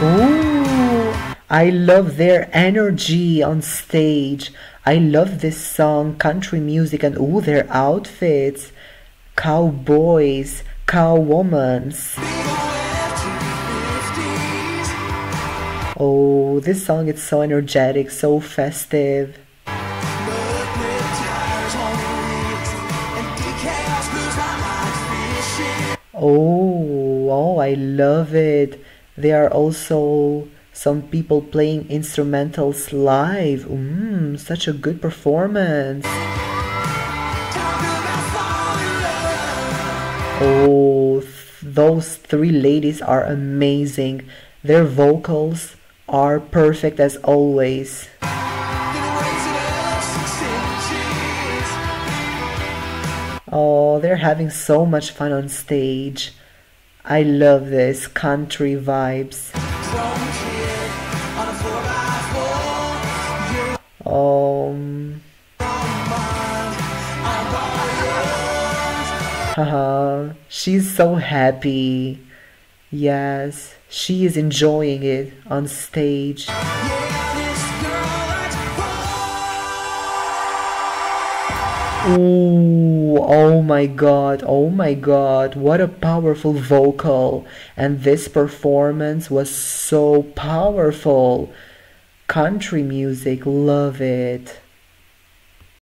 Oh, I love their energy on stage. I love this song, country music, and oh, their outfits. Cowboys, cowwomans. Oh, this song is so energetic, so festive. Oh, oh, I love it. There are also some people playing instrumentals live. Mmm, such a good performance. Oh, those three ladies are amazing. Their vocals are perfect as always. Oh, they're having so much fun on stage. I love this country vibes. Um, haha, she's so happy. Yes, she is enjoying it on stage. Ooh, oh my god, oh my god, what a powerful vocal. And this performance was so powerful. Country music, love it.